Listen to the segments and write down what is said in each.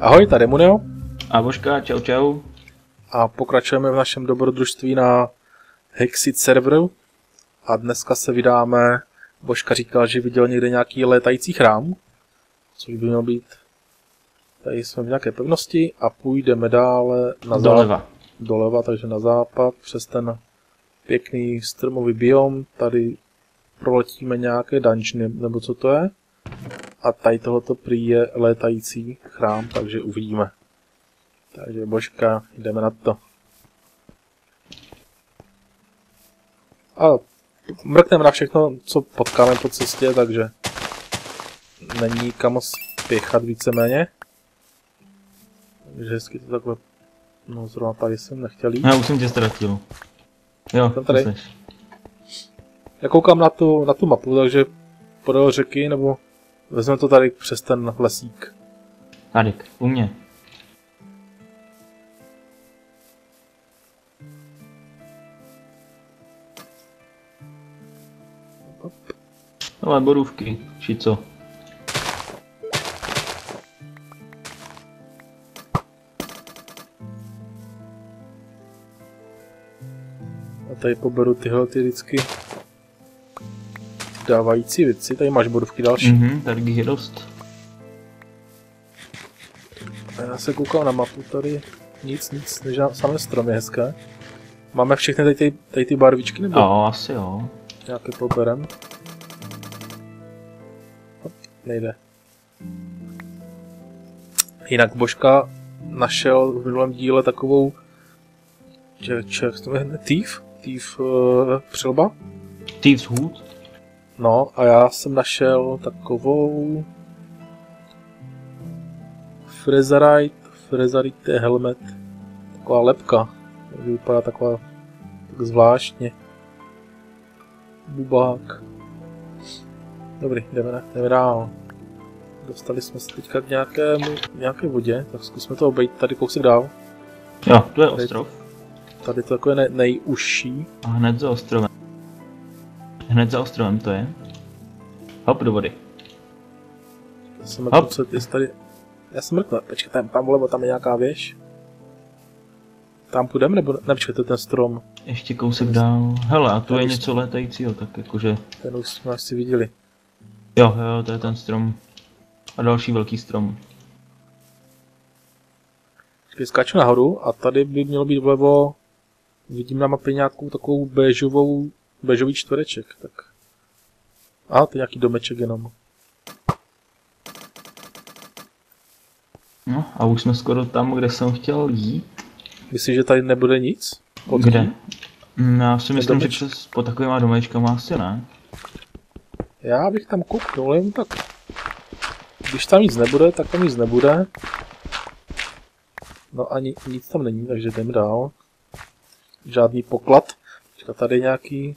Ahoj, tady Munio A Božka, čau čau. a pokračujeme v našem dobrodružství na Hexit serveru a dneska se vydáme, Božka říkal, že viděl někde nějaký létající chrám, což by měl být, tady jsme v nějaké pevnosti a půjdeme dále na Doleva. Západ, doleva, takže na západ přes ten pěkný strmový biom, tady proletíme nějaké dungeony, nebo co to je. A tady tohleto prý je létající chrám, takže uvidíme. Takže Božka, jdeme na to. A mrkneme na všechno, co potkáme po cestě, takže není kam spěchat víceméně. Takže hezky to takhle, no zrovna tady jsem nechtěl jít. Já už jsem tě ztratil. Jo, Jsem tady. Já koukám na tu, na tu mapu, takže podél řeky, nebo vezmeme to tady přes ten lesík. Tady, u mě. Ale borůvky, či co? A tady poberu tyhle ty vždycky dávající věci. Tady máš bodovky další. Mhm, tady je dost. A já se koukám na mapu, tady nic, nic, než samé stromy hezké. Máme všechny tady ty, tady ty barvičky, nebo Jo, asi jo. nějaké poberem? Hop, nejde. Jinak Božka našel v minulém díle takovou to jmenuje? Thief? Thief uh, přilba? Thieves Hood? No a já jsem našel takovou Frezarite, Frezarite helmet, taková lepka, vypadá taková tak zvláštně. Bubák. Dobrý, jdeme, na- jdeme dál. Dostali jsme se teďka k nějakému, nějaké vodě, tak zkusme to obejít tady kousek dál. Jo, tu je ostrov. Tady to takové ne, nejužší. A hned za ostrovem. Hned za ostrovem to je. Hop do vody. Já jsem Hop. co je tady... Já jsem mrknu, počkej, tam, tam vlevo, tam je nějaká věž. Tam půjdeme, nebo ne, počkej, to je ten strom. Ještě kousek dál. Hele, a tu je něco létajícího, tak jakože... Ten už jsme asi viděli. Jo, jo, to je ten strom. A další velký strom. Počkej, skáču nahoru a tady by mělo být vlevo, vidím na mapě nějakou takovou béžovou, béžový čtvereček, tak. A to je nějaký domeček jenom. No, a už jsme skoro tam, kde jsem chtěl jít. Myslíš, že tady nebude nic? Pod Kde? Mm, Já si myslím, že přes po takovýma domečkama asi ne. Já bych tam kouknul, jen tak. Když tam nic nebude, tak tam nic nebude. No ani nic tam není, takže jdeme dál. Žádný poklad. Počkat, tady nějaký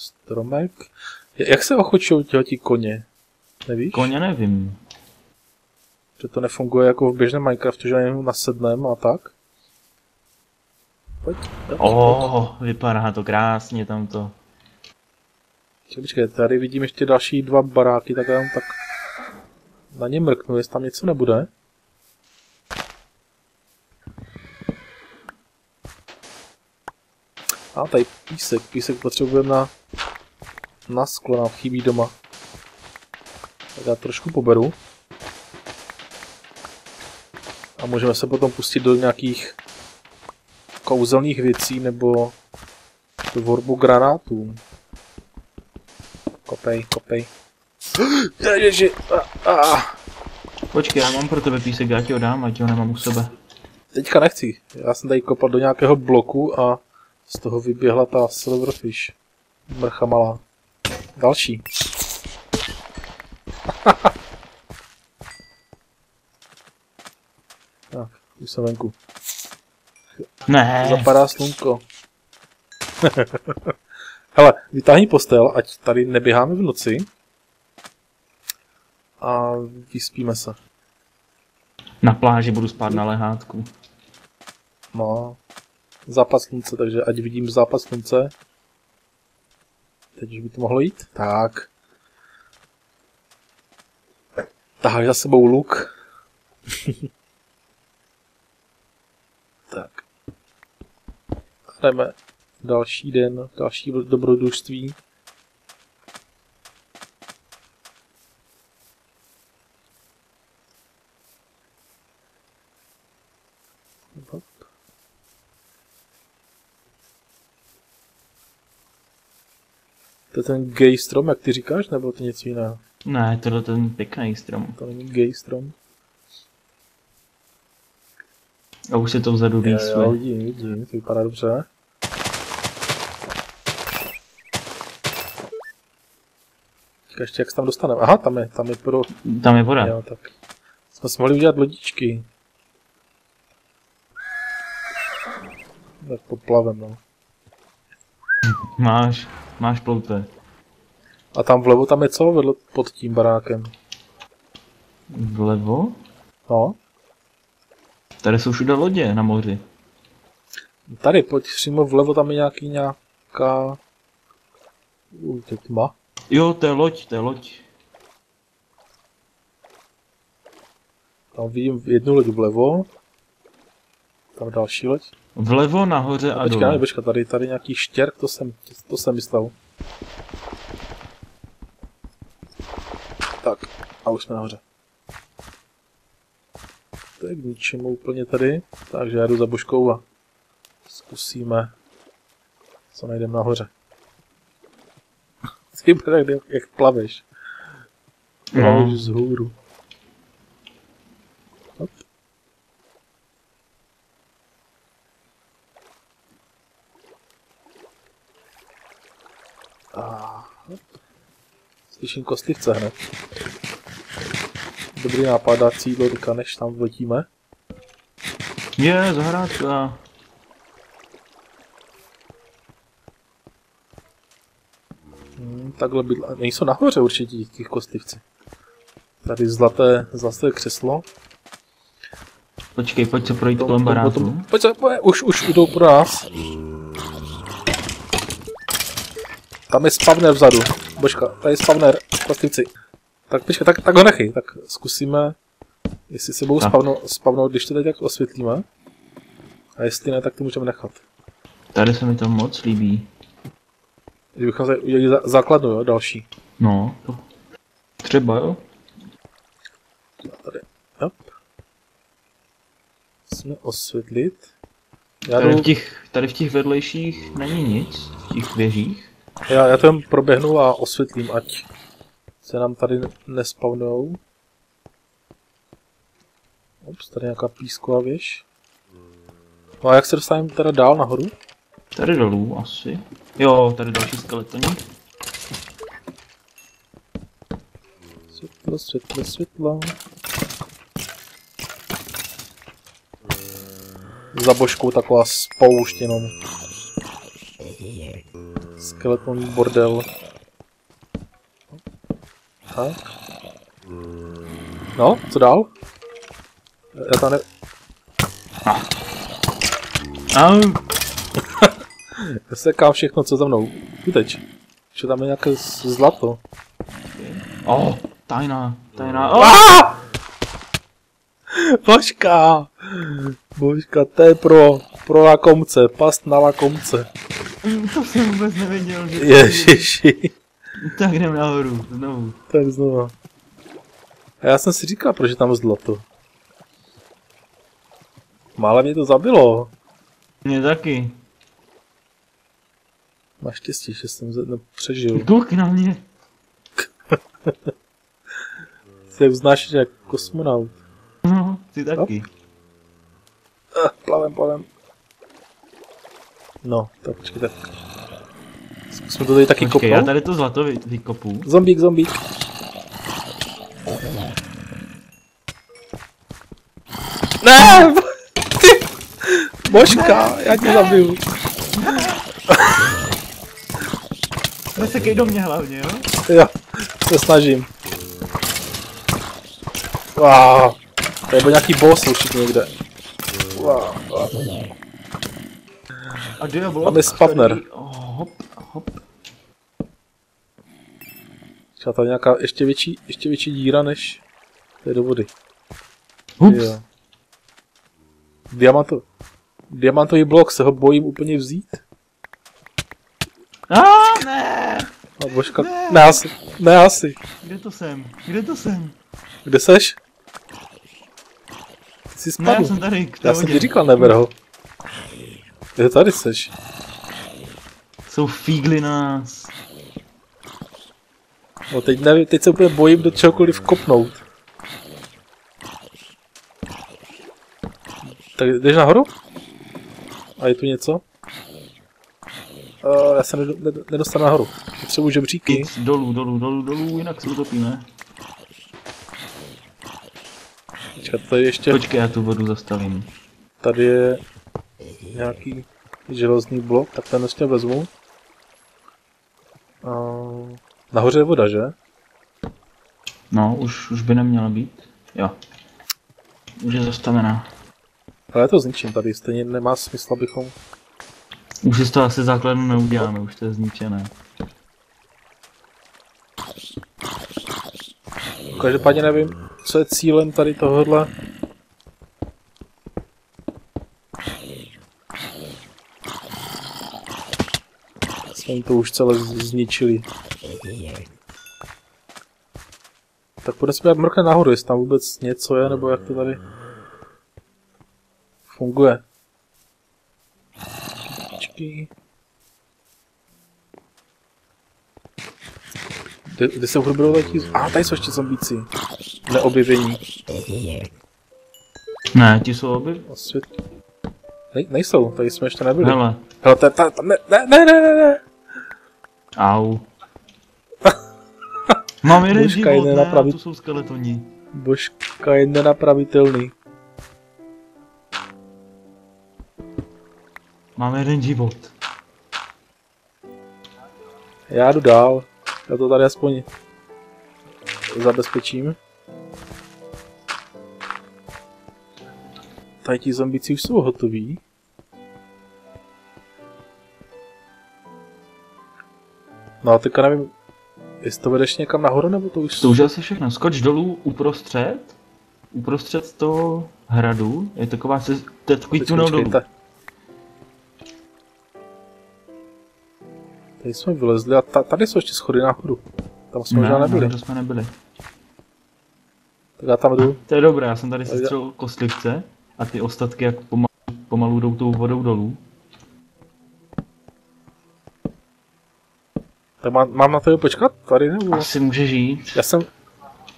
stromek. Jak se ochočují ti koně? Nevíš? Koně nevím. Že to nefunguje jako v běžném Minecraftu, že jenom nasednem a tak? Pojď. pojď, pojď. Oh, vypadá to krásně tamto. Počkej, Počkej, tady vidím ještě další dva baráky, tak já tak na ně mrknu, jestli tam něco nebude. A tady písek, písek potřebujeme na, na sklo, nám chybí doma. Tak já trošku poberu. A můžeme se potom pustit do nějakých kouzelných věcí nebo tvorbu granátů. Kopej, kopej. Ježiši, a, a. Počkej, já mám pro tebe písek, já ti ho dám, ať ho nemám u sebe. Teďka nechci. Já jsem tady kopal do nějakého bloku a z toho vyběhla ta silverfish. Mrcha malá. Další. tak, už jsem venku. Ne, Zapadá slunko. Hele, vytáhni postel, ať tady neběháme v noci. A vyspíme se. na pláži budu spát na lehátku. No, zápasnice, takže ať vidím zápasnice. Teď už by to mohlo jít. Tak. Taháš za sebou luk. tak. Jdeme další den, další dobrodružství. To je ten gay strom, jak ty říkáš, nebo to něco jiného? Ne, tohle je ten pěkný strom. To není gay strom. A už se to vzadu Jo, rýsuje. jo, vidím, vidím, to vypadá dobře. Ještě jak se tam dostaneme. Aha, tam je, tam je pro... Tam je voda. Jo, tak. Jsme si mohli udělat lodičky. Tak poplavem, no. Máš, máš plouté. A tam vlevo tam je co vedle pod tím barákem? Vlevo? No, Tady jsou všude lodě na moři. tady, pojď přímo vlevo, tam je nějaký nějaká... Uj, to je tma. Jo, to je loď, to je loď. Tam vidím jednu loď vlevo. Tam další loď. Vlevo, nahoře a Počkej, dole. ne, počkej, tady, tady nějaký štěrk, to jsem, to jsem myslel. Tak, a už jsme nahoře. To je k ničemu úplně tady, takže já jdu za božkou a zkusíme, co najdeme nahoře. Ty bude, jak, jak plaveš. Plaveš No. z hůru. A. Slyším kostlivce hned. Dobrý nápad dát si jídlo teďka, než tam vletíme. Je, zahrádka. Hmm, takhle bydla... Nejsou nahoře určitě těch kostlivci. Tady zlaté, zlaté křeslo. Počkej, pojď se projít kolem baráku. Pojď se, pojď, už, už jdou pro nás. Tam je spawner vzadu. Božka, tady je spawner, kostlivci. Tak počkej, tak, tak ho nechej, tak zkusíme, jestli se budou spavnout, spavnout, když to teď tak osvětlíme. A jestli ne, tak to můžeme nechat. Tady se mi to moc líbí. Kdybychom se udělali za, základnu, jo, další. No, to... Třeba jo? Tady, hop. Musíme osvětlit. Já, Tady v těch, tady v těch vedlejších není nic, v těch věžích. Já, já to jen proběhnu a osvětlím, ať se nám tady nespavnou. Ups, tady nějaká písková věž. No a jak se dostaneme teda dál nahoru? Tady dolů asi. Jo, tady další skeletoni. Světlo, světlo, světlo. Za božkou taková spoušť jenom. Skeleton bordel. Tak. No, co dál? Já tam ne... A, Já sekám všechno, co za mnou. Tu teď. Že tam je nějaké zlato. oh, tajná, tajná. Oh! Božka! Božka, to je pro, pro lakomce, past na lakomce. To jsem vůbec nevěděl, že... Ježiši. Tak jdem nahoru, znovu. Tak znova. A já jsem si říkal, proč je tam zlato. Mále mě to zabilo. Mě taky. Máš štěstí, že jsem ze- ne- přežil. Kouk na mě. Se vznášíš jak kosmonaut. No, ty taky. Ah, plavem, plavem. No, tak počkej, tak. Zkusme to tady taky Počkej, já kopnout. tady to zlato vy, vykopu. Zombík, zombík. Ne! Ty! Božka, já tě zabiju. Nesekej do mě hlavně, jo? Jo, se snažím. Wow. To je byl nějaký boss určitě někde. Wow. A diablo. Tam je spawner. který- Oh, hop, hop. Třeba tam nějaká ještě větší, ještě větší díra než to je do vody. Ups. Jo. Diamantu. diamantový blok, se ho bojím úplně vzít. A ne! A božka, ne asi, ne asi. Kde to jsem? Kde to jsem? Kde seš? Ty jsi Ne, já spadl. jsem tady, k Já jsem ti říkal, neber ho. Kde tady seš? Jsou fígly na nás. No teď nevím, teď se úplně bojím do čehokoliv kopnout. Tak jdeš nahoru? A je tu něco? Uh, já se nedo, ned- nedostanu nahoru. Potřebuji žebříky. Jít dolů, dolů, dolů, dolů, jinak se utopíme. Počkat, tady ještě, Počkej, já tu vodu zastavím. tady je nějaký železný blok, tak ten ještě vezmu. Uh, nahoře je voda, že? No, už, už by neměla být. Jo. Už je zastavená. Ale já to zničím tady, stejně nemá smysl, abychom... Už si z toho asi základnu neuděláme, už to je zničené. Každopádně nevím, co je cílem tady tohohle. Jim to už celé zničili. Tak se podívat mrkne nahoru, jestli tam vůbec něco je, nebo jak to tady funguje. Počkej. Kde, kde se furt budou letí? A ah, tady jsou ještě zombíci. Neobjevení. Ne, ti jsou obě... Osvět... Ne, nejsou, tady jsme ještě nebyli. Hele, Hele, ta, ta, ta, ne, ne, ne, ne, ne, ne. Au. Mám jeden Božka, život, jde ne, napravit. tu jsou skeletoni. Božka je nenapravitelný. Mám jeden život. Já jdu dál. Já to tady aspoň zabezpečím. Tady ti zombíci už jsou hotoví. No a teďka nevím, jestli to vedeš někam nahoru, nebo to už... To už asi všechno. Skoč dolů uprostřed. Uprostřed toho hradu. Je taková cest... To je takový tunel dolů. Tady jsme vylezli a ta, tady jsou ještě schody nahoru. Tam jsme možná nebyli. nahoře jsme nebyli. Tak já tam jdu. To je dobré, já jsem tady sestřelil kostlivce a ty ostatky jak pomalu, pomalu jdou tou vodou dolů. Tak mám, mám na to počkat tady nebo? Asi může žít. Já jsem,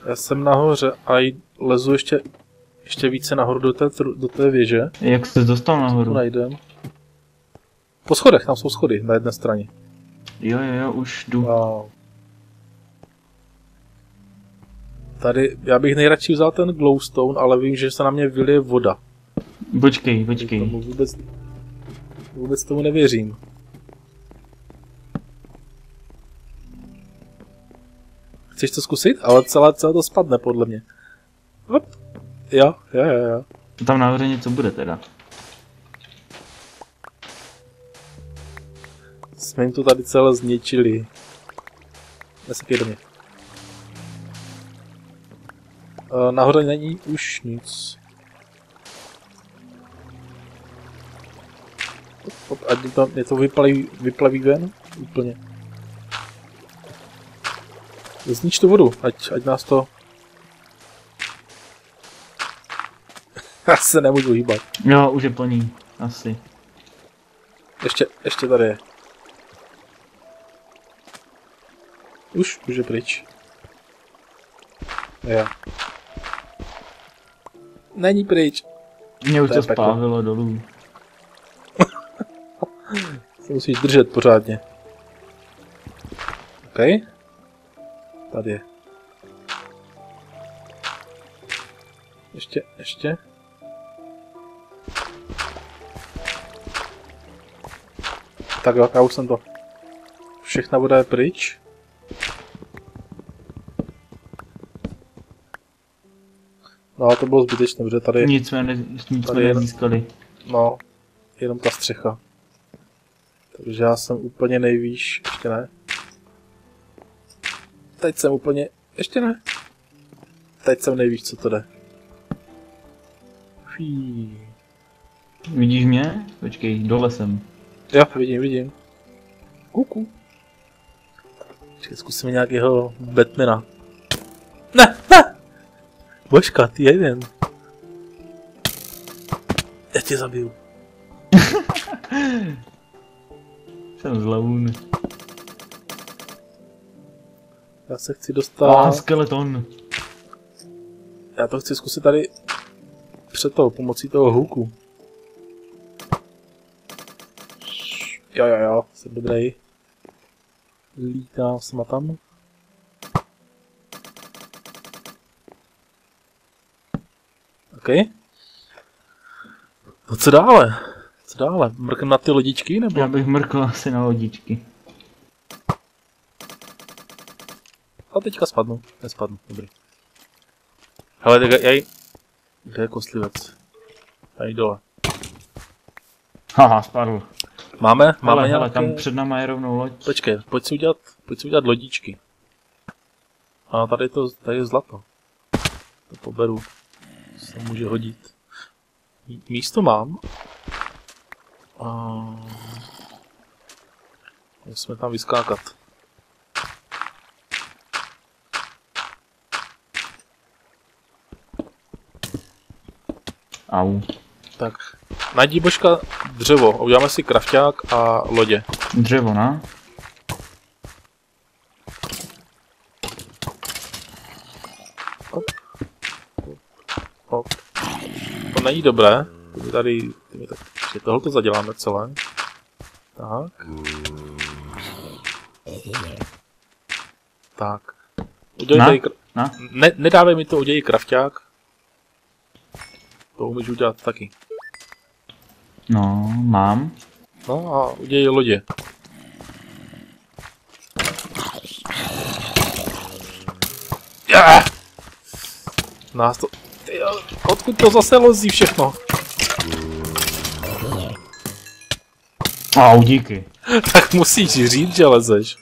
já jsem nahoře a j- lezu ještě, ještě více nahoru do té, do té věže. Jak jsi dostal nahoru? najdem. Po schodech, tam jsou schody na jedné straně. Jo, jo, jo, už jdu. Wow. Tady, já bych nejradši vzal ten glowstone, ale vím, že se na mě vylije voda. Počkej, počkej. Tomu vůbec, vůbec tomu nevěřím. Chceš to zkusit? Ale celé, celé to spadne, podle mě. Hop. Jo, jo, jo, jo. Tam nahoře něco bude teda. Jsme jim to tady celé zničili. Nesekej do mě. Uh, nahoře není už nic. Hop, Ať mě to, mě to vyplaví, vyplaví ven úplně. Znič tu vodu, ať, ať nás to... Já se nemůžu hýbat. Jo, už je plný. Asi. Ještě, ještě tady je. Už, už je pryč. Jo. Není pryč. Mě už To to, spávilo dolů. Se musíš držet pořádně. OK. Tady je. Ještě, ještě. Tak jo, já už jsem to. Všechna voda je pryč. No a to bylo zbytečné, protože tady, Nic jsme, ne, nic jsme Tady nezískali. no, jenom ta střecha. Takže já jsem úplně nejvýš, ještě ne. Teď jsem úplně, ještě ne. Teď jsem nejvíš, co to jde. Fí. Vidíš mě? Počkej, dole jsem. Jo, vidím, vidím. Kuku. Počkej, zkusíme nějakého Batmana. Ne, ne! Božka, ty jeden. Já tě zabiju. Jsem zloun. Já se chci A dostat... skeleton. Já to chci zkusit tady před tou pomocí toho hooku. Jo, jo, jo, jsem dobrý. Lítám jsem tam. OK. No co dále? Co dále? Mrknem na ty lodičky nebo? Já bych mrkl asi na lodičky. Teďka spadnu. Nespadnu, dobrý. Hele, tak jej. Kde je kostlivec? Tady dole. Haha, spadl. Máme? Máme Ale hele, nějaké... tam před náma je rovnou loď. Počkej, pojď si udělat, pojď si udělat lodičky. A tady je to, tady je zlato. To poberu. Se může hodit. Mí- Místo mám. A... Musíme tam vyskákat. Au. Tak, najdi božka dřevo. Uděláme si krafťák a lodě. Dřevo, no? Hop. To není dobré. Tady, tak, že tohle zaděláme celé. Tak. Tak. Udělej Na? tady, kr- Na? ne, nedávej mi to, udělej krafťák. To umíš udělat taky. No, mám. No a udělej lodě. Yeah! Nás to... Tyjo, odkud to zase lozí všechno? Au, díky. tak musíš říct, že lezeš.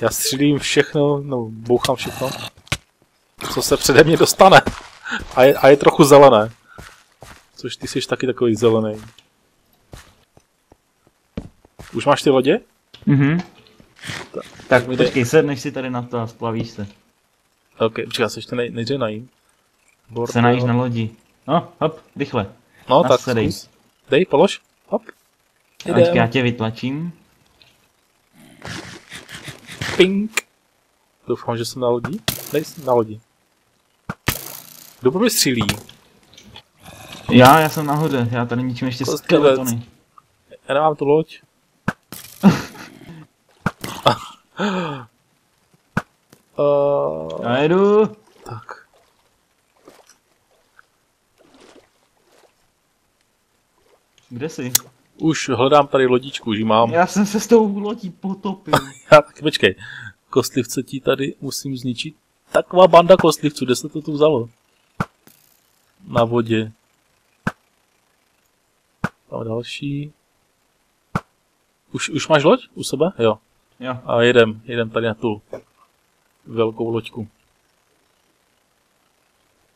Já střílím všechno, no bouchám všechno, co se přede mě dostane. A je, a je trochu zelené. Což ty jsi taky takový zelený. Už máš ty lodě? Mhm. Tak mi dej- počkej, sedneš si tady na to a splavíš se. Ok, počkej, se ještě nej, nejdřív najím. Board, Se najíš na lodi. No, hop, rychle. No, na tak sedej. zkus. Dej, polož. Hop. Počkej, já Jdem. tě vytlačím. Pink. Doufám, že jsem na lodi. Dej jsem na lodi. Kdo po mě střílí? Já, já jsem nahoře, já tady ničím ještě skeletony. Já nemám tu loď. uh, Já jedu. tak. Kde jsi? Už hledám tady lodičku, už ji mám. Já jsem se s tou lodí potopil. Já tak počkej. Kostlivce ti tady musím zničit. Taková banda kostlivců, kde se to tu vzalo? Na vodě. Tam další. Už, už máš loď u sebe? Jo. Jo. A jedem, jedem tady na tu velkou loďku.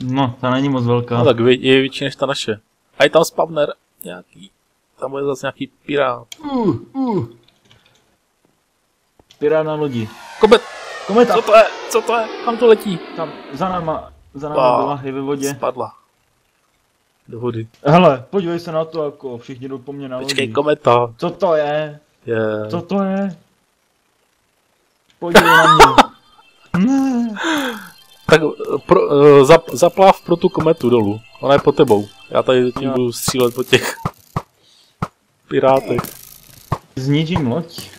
No, ta není moc velká. No tak je větší než ta naše. A je tam spawner nějaký. Tam bude zase nějaký pirát. Uh, uh. Pirát na lodi. Komet, Kometa! co to je? Co to je? Kam to letí? Tam, za náma, za náma byla, je ve vodě. Spadla. Do vody. Hele, podívej se na to, jako všichni jdou po mně na Počkej, lodi. kometa. Co to je? Je. Co to je? Podívej na mě. Ne. Tak eh, pro, uh, zap, zaplav pro tu kometu dolů. Ona je pod tebou. Já tady tím budu střílet po těch pirátech. Zničím loď.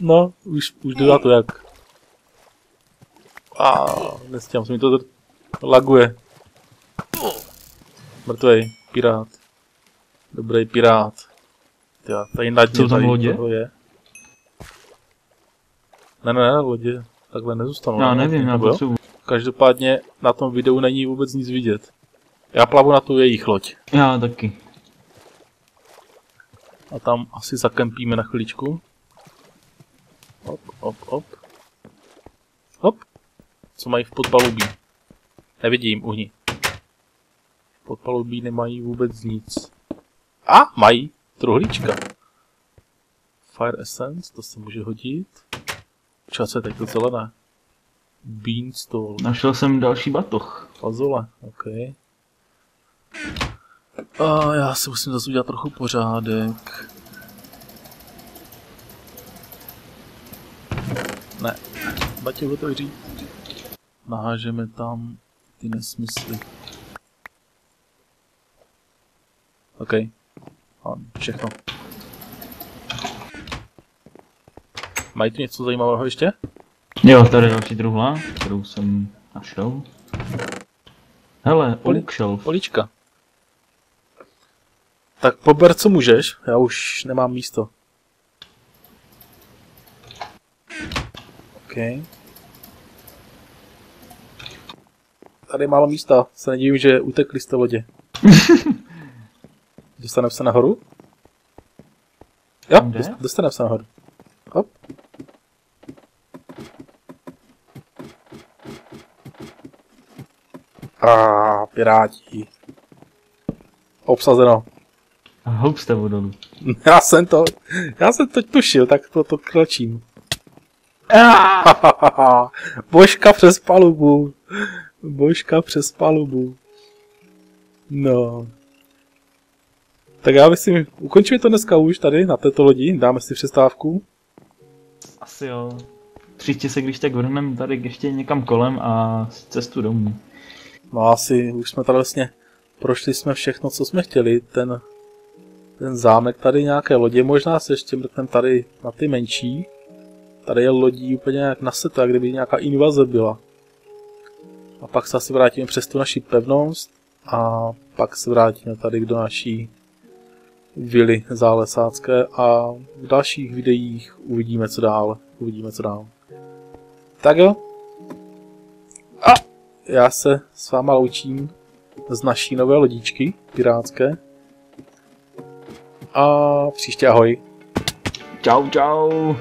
No, už, už na to jak. A nestíhám, se mi to laguje. Mrtvej, pirát. Dobrý pirát. Já, tady na Jsou tam lodě? je. Ne, ne, ne, lodě takhle nezůstanou. Já ne? nevím, já jo? potřebuji. Každopádně na tom videu není vůbec nic vidět. Já plavu na tu jejich loď. Já taky. A tam asi zakempíme na chviličku. Hop, hop, hop. Hop. Co mají v podpalubí? Nevidím uhni. Podpalubí nemají vůbec nic. A, mají truhlíčka. Fire Essence, to se může hodit. Čas je teď to zelené. Beanstall. Našel jsem další batoh. Fazole, OK. A já si musím zase udělat trochu pořádek. Ne, batě otevřít. Nahážeme tam ty nesmysly. OK. A všechno. Mají tu něco zajímavého ještě? Jo, tady je další truhla, kterou jsem našel. Hele, Poli-. Políčka. Tak pober, co můžeš, já už nemám místo. OK. Tady je málo místa, se nedivím, že utekli z té lodě. Dostaneme se nahoru? Jo, Kde? dost- dostaneme se nahoru. Hop. A piráti. Obsazeno. A hloubste vodolu. Já jsem to, já jsem to tušil, tak to, to klačím. Božka přes palubu. Božka přes palubu. No. Tak já myslím, ukončíme to dneska už tady na této lodi, dáme si přestávku. Asi jo. Příště se když tak vrhneme tady ještě někam kolem a cestu domů. No asi už jsme tady vlastně prošli jsme všechno, co jsme chtěli. Ten, ten zámek tady nějaké lodě, možná se ještě mrkneme tady na ty menší. Tady je lodí úplně jak na kdyby nějaká invaze byla. A pak se asi vrátíme přes tu naši pevnost a pak se vrátíme tady do naší vily zálesácké a v dalších videích uvidíme co dál. Uvidíme co dál. Tak jo. A já se s váma loučím z naší nové lodičky pirátské. A příště ahoj. Čau, čau.